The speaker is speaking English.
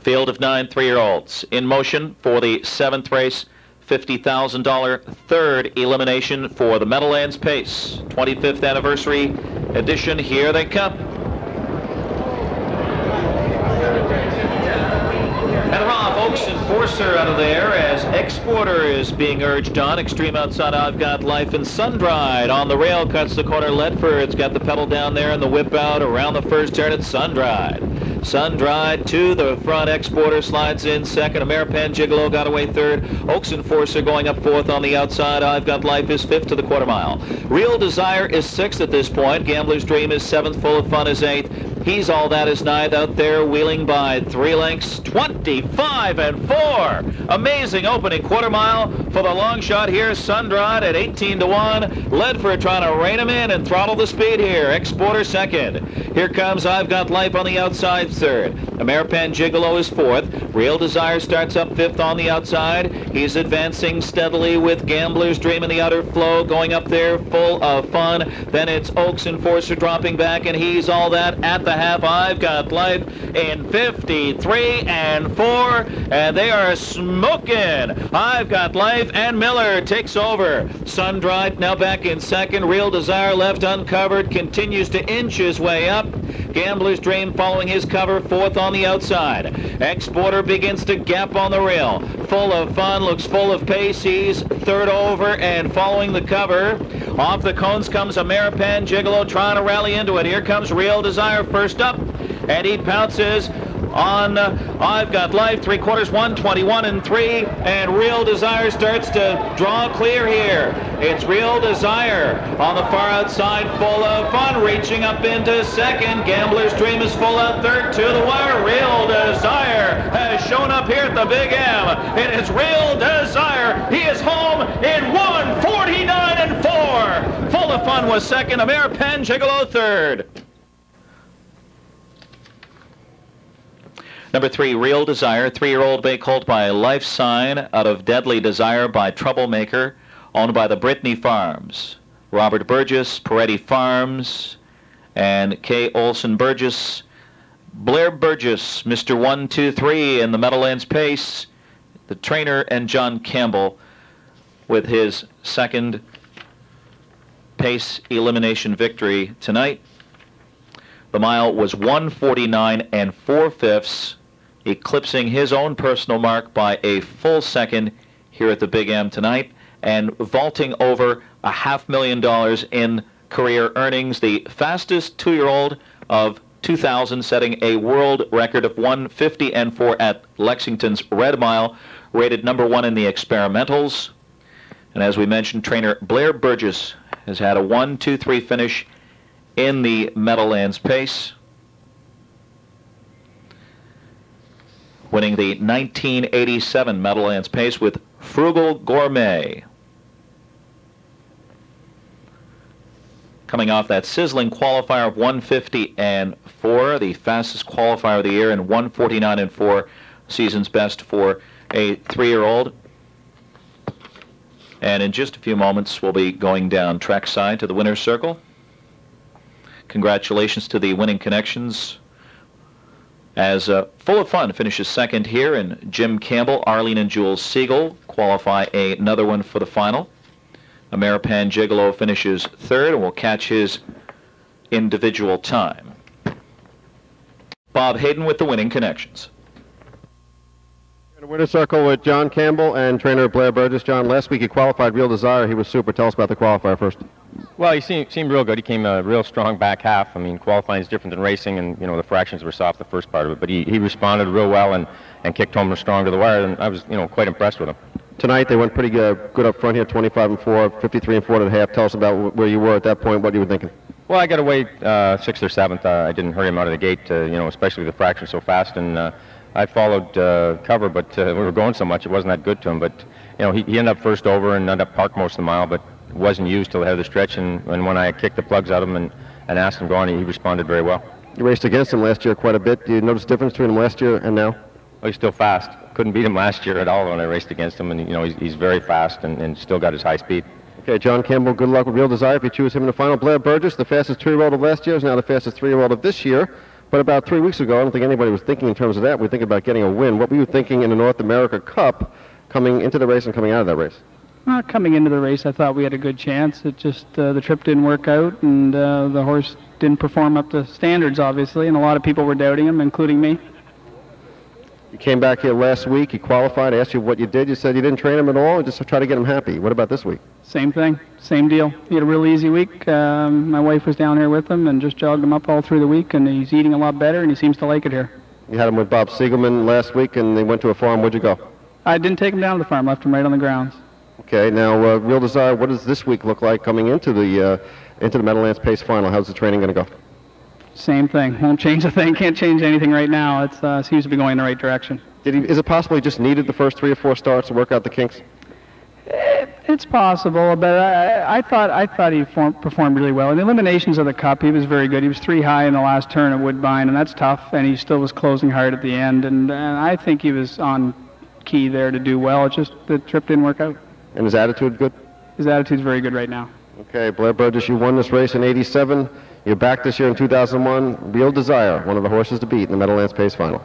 Field of nine three-year-olds in motion for the seventh race. $50,000 third elimination for the Meadowlands Pace. 25th anniversary edition. Here they come. And Oaks Enforcer out of there as Exporter is being urged on. Extreme outside, I've got Life and Sundried on the rail, cuts the corner. Ledford's got the pedal down there and the whip out around the first turn. It's Sundried. Sun-dried to the front. Exporter slides in second. Ameripan Gigolo got away third. Oaks Enforcer going up fourth on the outside. I've Got Life is fifth to the quarter mile. Real Desire is sixth at this point. Gambler's Dream is seventh. Full of Fun is eighth. He's all that is ninth out there wheeling by three lengths, 25 and four. Amazing opening quarter mile for the long shot here. Sun-dried at 18 to one. Ledford trying to rein him in and throttle the speed here. Exporter second. Here comes I've Got Life on the outside third. Ameripan Gigolo is fourth. Real Desire starts up fifth on the outside. He's advancing steadily with Gambler's Dream in the outer flow, going up there full of fun. Then it's Oaks Enforcer dropping back, and he's all that at the half. I've got life in 53 and 4, and they are smoking. I've got life, and Miller takes over. Sun-dried now back in second. Real Desire left uncovered, continues to inch his way up. Gambler's Dream following his cover, fourth on the outside. Exporter begins to gap on the rail. Full of fun, looks full of pace. He's third over and following the cover. Off the cones comes Ameripan Gigolo trying to rally into it. Here comes Real Desire first up, and he pounces on uh, I've Got Life, three quarters, 121 and three, and Real Desire starts to draw clear here. It's Real Desire on the far outside, full of fun, reaching up into second. Gambler's Dream is full out third to the wire. Real Desire has shown up here at the Big M. It is Real Desire. He is home in 149 and four. Full of fun was second. Ameripan Gigolo third. Number three, Real Desire, three-year-old bay colt by Life Sign out of Deadly Desire by Troublemaker, owned by the Brittany Farms. Robert Burgess, Peretti Farms, and K. Olson Burgess. Blair Burgess, Mr. 123 in the Meadowlands Pace, the trainer, and John Campbell with his second pace elimination victory tonight. The mile was 149 and 4 fifths eclipsing his own personal mark by a full second here at the Big M tonight and vaulting over a half million dollars in career earnings, the fastest two-year-old of 2000 setting a world record of 150 and 4 at Lexington's Red Mile, rated number one in the experimentals. And as we mentioned, trainer Blair Burgess has had a 1-2-3 finish in the Meadowlands pace. Winning the 1987 Meadowlands Pace with Frugal Gourmet. Coming off that sizzling qualifier of 150 and 4, the fastest qualifier of the year, and 149 and 4, season's best for a three-year-old. And in just a few moments, we'll be going down trackside to the winner's circle. Congratulations to the winning connections as uh, Full of Fun finishes second here, and Jim Campbell, Arlene, and Jules Siegel qualify a, another one for the final. Ameripan Gigolo finishes third and will catch his individual time. Bob Heyden with the winning connections. In the winner's circle with John Campbell and trainer Blair Burgess. John, last week he qualified Real Desire. He was super. Tell us about the qualifier first. Well, he seemed, seemed real good. He came a real strong back half. I mean, qualifying is different than racing, and you know the fractions were soft the first part of it. But he, he responded real well and, and kicked home strong to the wire, and I was you know quite impressed with him. Tonight they went pretty good, good up front here, 25 and 4, 53 and 4 to the half. Tell us about where you were at that point, what you were thinking. Well, I got away uh, sixth or seventh. Uh, I didn't hurry him out of the gate, uh, you know, especially the fraction so fast, and uh, I followed uh, cover, but uh, we were going so much it wasn't that good to him. But you know, he, he ended up first over and ended up parked most of the mile, but wasn't used till the head of the stretch. And, and when I kicked the plugs out of him and, and asked him to go on, he, he responded very well. You raced against him last year quite a bit. Do you notice the difference between him last year and now? Oh, he's still fast. Couldn't beat him last year at all when I raced against him, and you know he's, he's very fast and, and still got his high speed. Okay, John Campbell, good luck with Real Desire if you choose him in the final. Blair Burgess, the fastest two-year-old of last year, is now the fastest three-year-old of this year. But about three weeks ago, I don't think anybody was thinking in terms of that. We thinking about getting a win. What were you thinking in the North America Cup coming into the race and coming out of that race? Uh, coming into the race, I thought we had a good chance. It just uh, the trip didn't work out, and uh, the horse didn't perform up to standards, obviously, and a lot of people were doubting him, including me. You came back here last week. You qualified. I asked you what you did. You said you didn't train him at all, and just to try to get him happy. What about this week? Same thing, same deal. He had a real easy week. Um, my wife was down here with him and just jogged him up all through the week, and he's eating a lot better, and he seems to like it here. You had him with Bob Siegelman last week, and they went to a farm. Where'd you go? I didn't take him down to the farm, left him right on the grounds. Okay. Now, uh, Real Desire. What does this week look like coming into the uh, into the Meadowlands Pace Final? How's the training going to go? Same thing. Won't change a thing. Can't change anything right now. It uh, seems to be going in the right direction. Did he? Is it possible he just needed the first three or four starts to work out the kinks? It's possible, but I, I thought I thought he form, performed really well. In the eliminations of the Cup, he was very good. He was three high in the last turn at Woodbine, and that's tough. And he still was closing hard at the end, and, and I think he was on key there to do well. It's just the trip didn't work out. And his attitude good? His attitude's very good right now. Okay, Blair Burgess, you won this race in 87. You're back this year in 2001. Real Desire, one of the horses to beat in the Meadowlands Pace Final.